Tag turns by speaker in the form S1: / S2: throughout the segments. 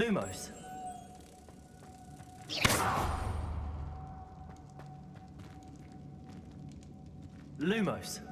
S1: Lumos. Lumos.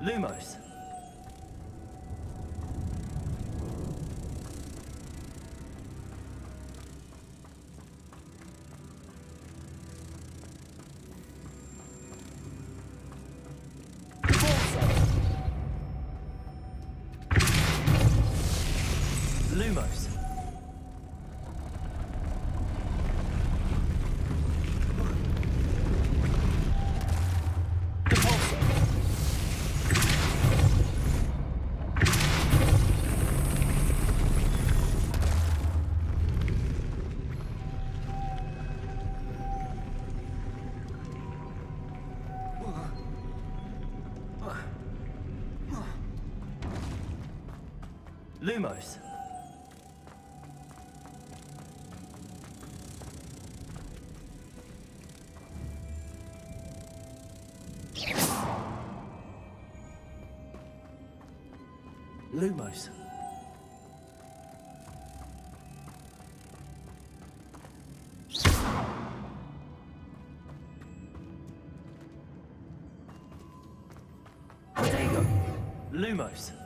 S1: Lumos. Lumos. Lumos. Lumos.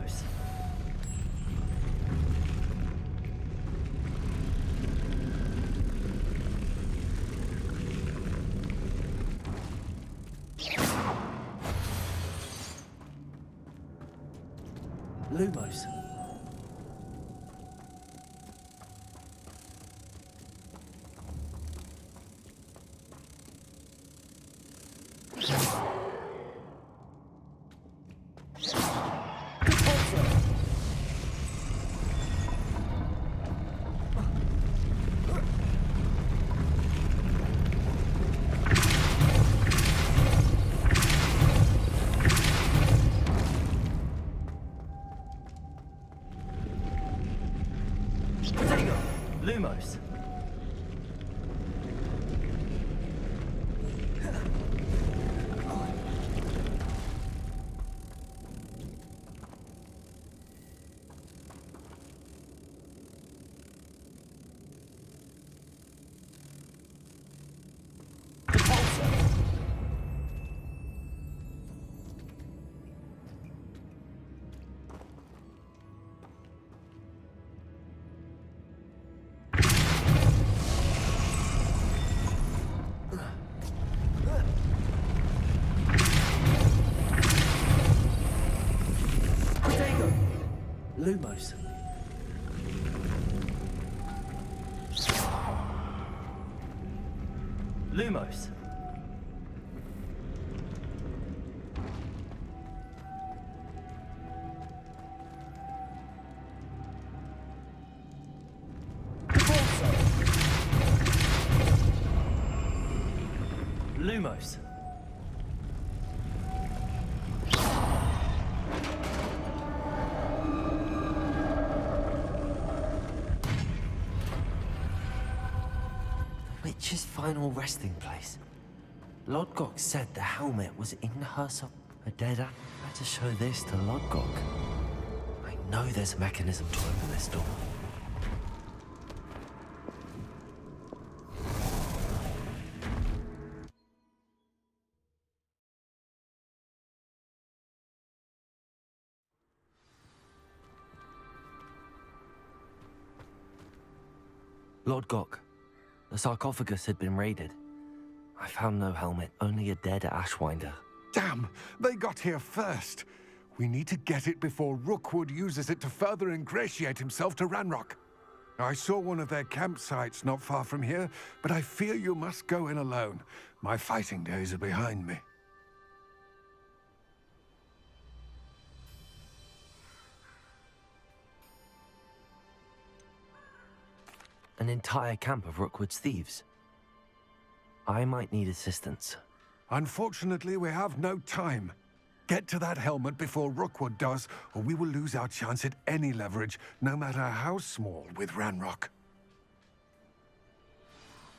S1: Lumos. Lumos. Lumos. Lumos.
S2: Lumos.
S1: Witch's final resting place. Lodgok said the helmet was in her so a dead. I had to show this to Lodgok. I know there's a mechanism to open this door. Lodgok, the sarcophagus had been raided. I found no helmet, only a dead Ashwinder.
S3: Damn! They got here first. We need to get it before Rookwood uses it to further ingratiate himself to Ranrock. I saw one of their campsites not far from here, but I fear you must go in alone. My fighting days are behind me.
S1: An entire camp of Rookwood's thieves. I might need assistance.
S3: Unfortunately, we have no time. Get to that helmet before Rookwood does, or we will lose our chance at any leverage, no matter how small, with Ranrock.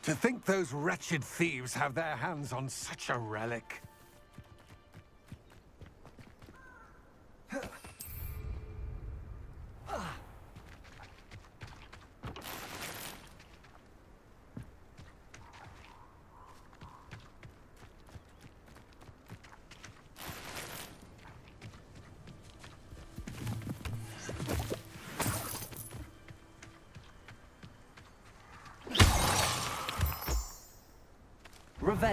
S3: To think those wretched thieves have their hands on such a relic.
S1: A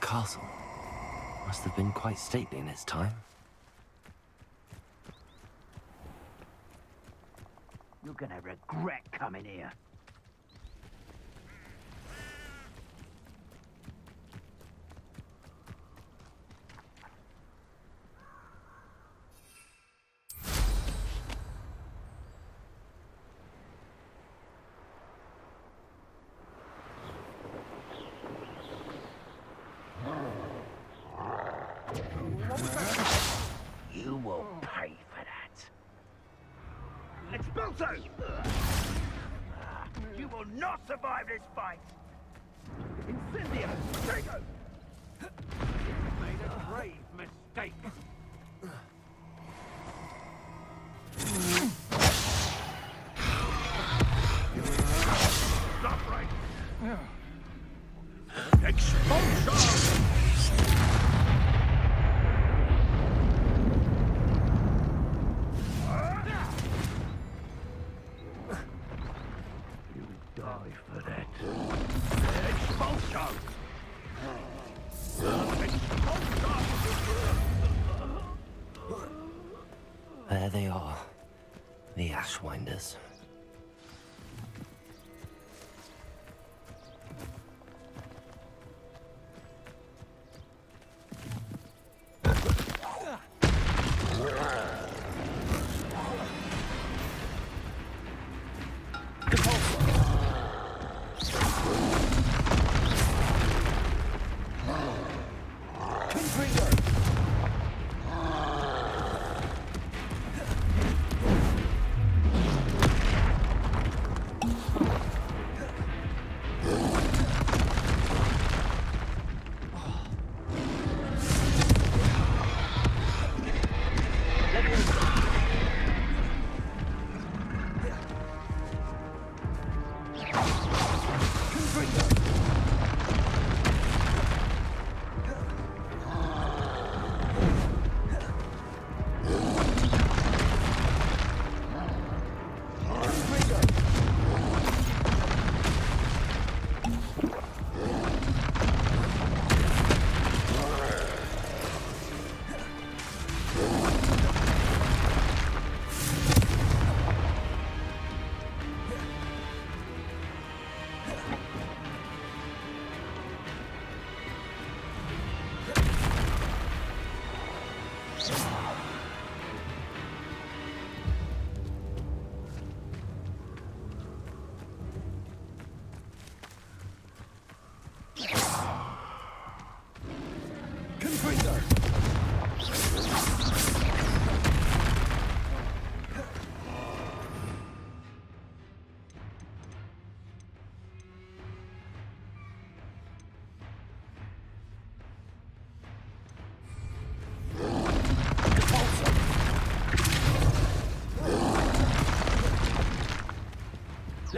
S1: castle. Must have been quite stately in its time.
S4: You're gonna regret coming here. You will pay for that. Expulso! You will not survive this fight! Incendio! Drago! You've made a grave mistake! Stop right! Expulso!
S1: They are. The Ashwinders.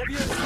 S2: Leviosa!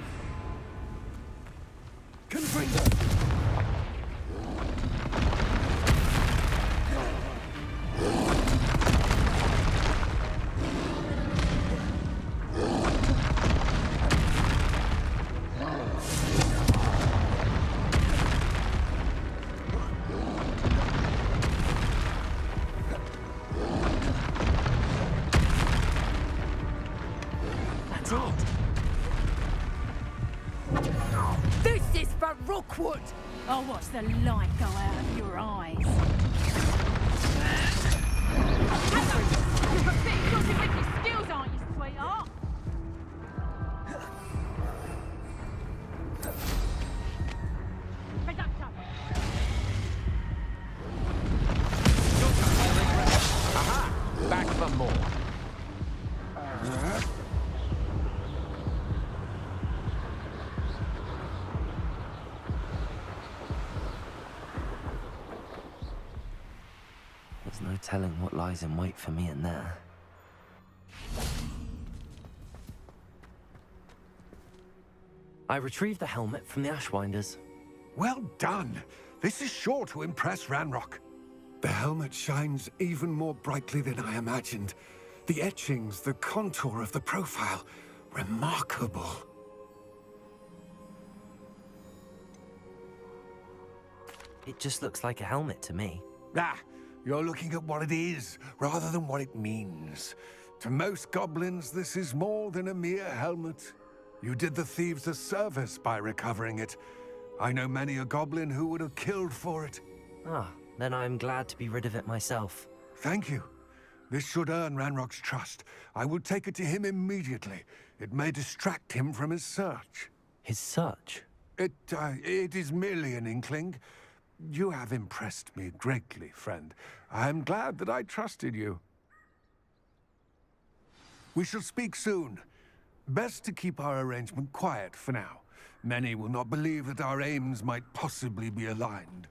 S5: Rookwood! I'll oh, watch the light go out of your eyes. You're a your skills, aren't you, sweetheart?
S1: Lies in wait for me in there.
S2: I retrieved the helmet from the Ashwinders.
S3: Well done. This is sure to impress Ranrock. The helmet shines even more brightly than I imagined. The etchings, the contour of the profile, remarkable.
S1: It just looks like a helmet to me.
S3: Ah, you're looking at what it is, rather than what it means. To most goblins, this is more than a mere helmet. You did the thieves a service by recovering it. I know many a goblin who would have killed for it.
S1: Ah, then I'm glad to be rid of it myself.
S3: Thank you. This should earn Ranrock's trust. I will take it to him immediately. It may distract him from his search.
S1: His search?
S3: It, uh, it is merely an inkling. You have impressed me greatly, friend. I am glad that I trusted you. We shall speak soon. Best to keep our arrangement quiet for now. Many will not believe that our aims might possibly be aligned.